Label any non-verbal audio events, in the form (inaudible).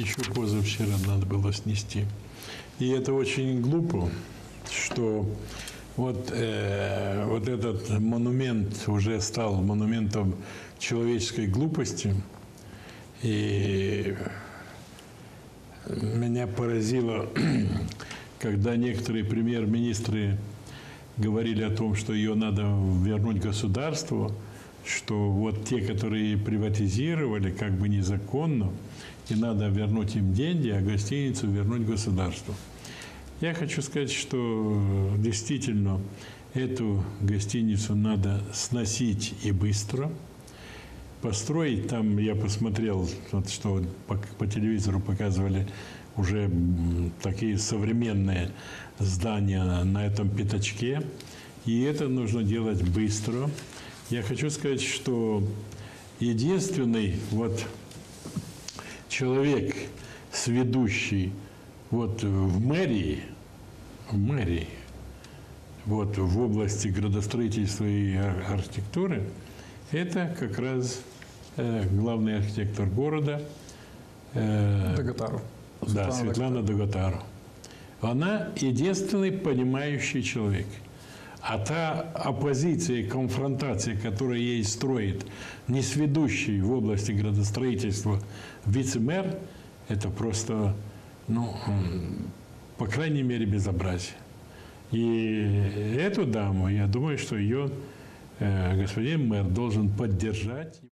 Еще позавчера надо было снести. И это очень глупо, что вот, э, вот этот монумент уже стал монументом человеческой глупости. И меня поразило, (clears throat) когда некоторые премьер-министры говорили о том, что ее надо вернуть государству, что вот те, которые приватизировали как бы незаконно, и надо вернуть им деньги, а гостиницу вернуть государству. Я хочу сказать, что действительно эту гостиницу надо сносить и быстро. Построить там, я посмотрел, вот, что по, по телевизору показывали уже такие современные здания на этом пятачке. И это нужно делать быстро. Я хочу сказать, что единственный вот человек, сведущий вот в мэрии, в мэрии, вот в области градостроительства и архитектуры, это как раз э, главный архитектор города. Э, Даготару. Да, Светлана Даготару. Она единственный понимающий человек. А та оппозиция и конфронтация, которая ей строит несведущий в области градостроительства вице-мэр, это просто, ну, по крайней мере, безобразие. И эту даму, я думаю, что ее э, господин мэр должен поддержать.